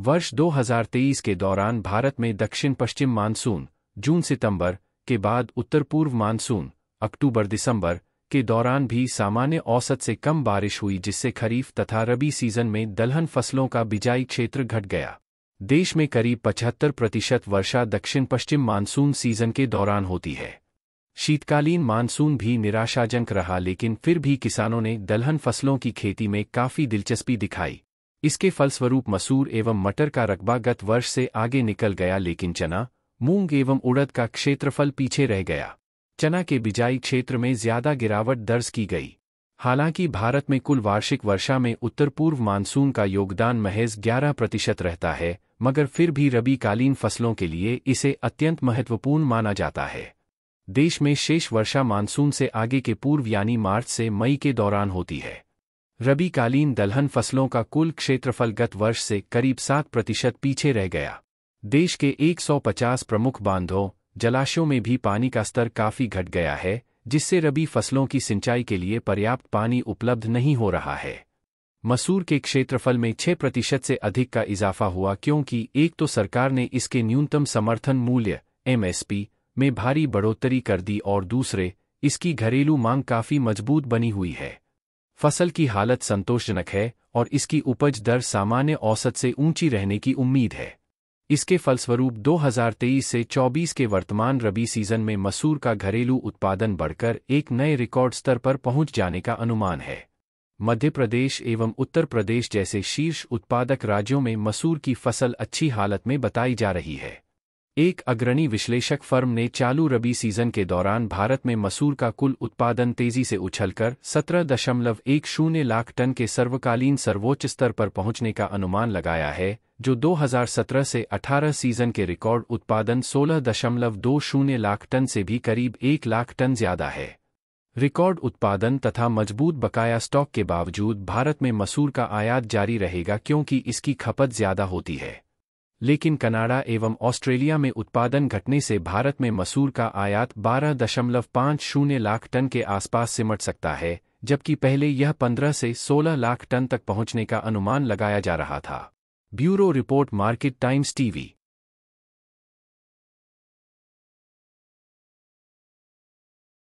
वर्ष 2023 के दौरान भारत में दक्षिण पश्चिम मानसून, जून सितंबर, के बाद उत्तर पूर्व मानसून, अक्टूबर दिसंबर, के दौरान भी सामान्य औसत से कम बारिश हुई जिससे खरीफ तथा रबी सीज़न में दलहन फ़सलों का बिजाई क्षेत्र घट गया। देश में करीब 75 प्रतिशत वर्षा दक्षिण पश्चिम मानसून सीज़न के दौरान होती है। शीतकालीन मानसून भी निराशाजनक रहा लेकिन फिर भी किसानों ने दलहन फ़सलों की खेती में काफ़ी दिलचस्पी दिखाई। इसके फलस्वरूप मसूर एवं मटर का रकबा गत वर्ष से आगे निकल गया, लेकिन चना, मूंग एवं उड़द का क्षेत्रफल पीछे रह गया। चना के बिजाई क्षेत्र में ज़्यादा गिरावट दर्ज की गई। हालाँकि भारत में कुल वार्षिक वर्षा में उत्तर पूर्व मानसून का योगदान महज 11 प्रतिशत रहता है, मगर फिर भी रबीकालीन फ़सलों के लिए इसे अत्यंत महत्वपूर्ण माना जाता है। देश में शेष वर्षा मानसून से आगे के पूर्व यानी मार्च से मई के दौरान होती है। रबीकालीन दलहन फ़सलों का कुल क्षेत्रफल गत वर्ष से करीब सात प्रतिशत पीछे रह गया। देश के 150 प्रमुख बांधों, जलाशयों में भी पानी का स्तर काफ़ी घट गया है, जिससे रबी फ़सलों की सिंचाई के लिए पर्याप्त पानी उपलब्ध नहीं हो रहा है। मसूर के क्षेत्रफल में 6 प्रतिशत से अधिक का इजाफा हुआ क्योंकि एक तो सरकार ने इसके न्यूनतम समर्थन मूल्य, एमएसपी, में भारी बढ़ोतरी कर दी और दूसरे, इसकी घरेलू मांग काफ़ी मज़बूत बनी हुई है। फ़सल की हालत संतोषजनक है और इसकी उपज दर सामान्य औसत से ऊँची रहने की उम्मीद है। इसके फलस्वरूप 2023 से 24 के वर्तमान रबी सीज़न में मसूर का घरेलू उत्पादन बढ़कर एक नए रिकॉर्ड स्तर पर पहुँच जाने का अनुमान है। मध्य प्रदेश एवं उत्तर प्रदेश जैसे शीर्ष उत्पादक राज्यों में मसूर की फ़सल अच्छी हालत में बताई जा रही है। एक अग्रणी विश्लेषक फर्म ने चालू रबी सीज़न के दौरान भारत में मसूर का कुल उत्पादन तेज़ी से उछलकर सत्रह दशमलव एक शून्य लाख टन के सर्वकालीन सर्वोच्च स्तर पर पहुँचने का अनुमान लगाया है, जो 2017 से 18 सीज़न के रिकॉर्ड उत्पादन सोलह दशमलव दो शून्य लाख टन से भी करीब एक लाख टन ज़्यादा है। रिकॉर्ड उत्पादन तथा मज़बूत बकाया स्टॉक के बावजूद भारत में मसूर का आयात जारी रहेगा क्योंकि इसकी खपत ज़्यादा होती है। लेकिन कनाडा एवं ऑस्ट्रेलिया में उत्पादन घटने से भारत में मसूर का आयात बारह दशमलव पाँच शून्य लाख टन के आसपास सिमट सकता है, जबकि पहले यह पंद्रह से सोलह लाख टन तक पहुँचने का अनुमान लगाया जा रहा था। Bureau report, market, Times TV.